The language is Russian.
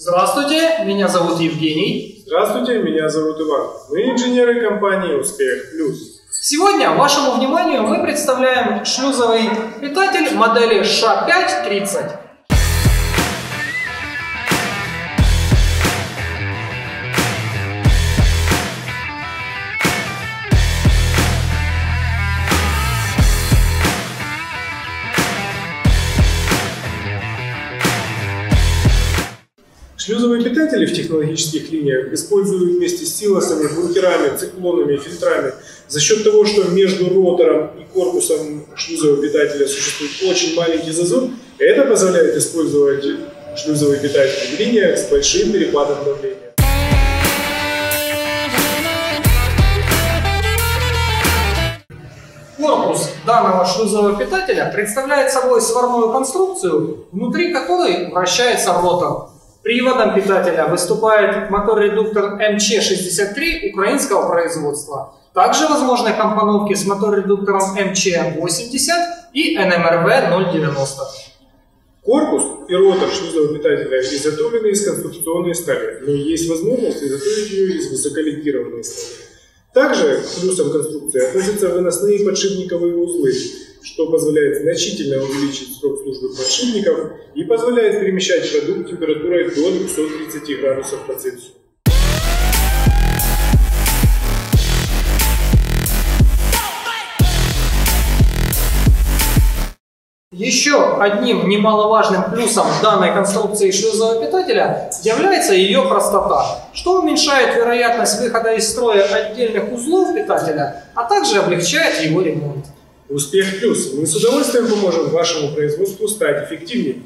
Здравствуйте, меня зовут Евгений. Здравствуйте, меня зовут Иван. Мы инженеры компании «Успех Плюс». Сегодня вашему вниманию мы представляем шлюзовый питатель модели ША5-30. Шлюзовые питатели в технологических линиях используют вместе с силосами, бункерами, циклонами, фильтрами за счет того, что между ротором и корпусом шлюзового питателя существует очень маленький зазор. Это позволяет использовать шлюзовые питатели в линиях с большим перепадом давления. Корпус данного шлюзового питателя представляет собой сварную конструкцию, внутри которой вращается ротор. Приводом питателя выступает мотор-редуктор МЧ-63 украинского производства. Также возможны компоновки с мотор-редуктором МЧ-80 и НМРВ-090. Корпус и ротор шлюзового питателя изготовлены из конструкционной стали, но есть возможность изготовить ее из высоколегированной стали. Также к плюсам конструкции относятся выносные подшипниковые узлы, что позволяет значительно увеличить срок службы подшипников и позволяет перемещать продукт температурой до 230 градусов по Цельсию. Еще одним немаловажным плюсом данной конструкции шлюзового питателя является ее простота, что уменьшает вероятность выхода из строя отдельных узлов питателя, а также облегчает его ремонт. Успех плюс! Мы с удовольствием поможем вашему производству стать эффективнее.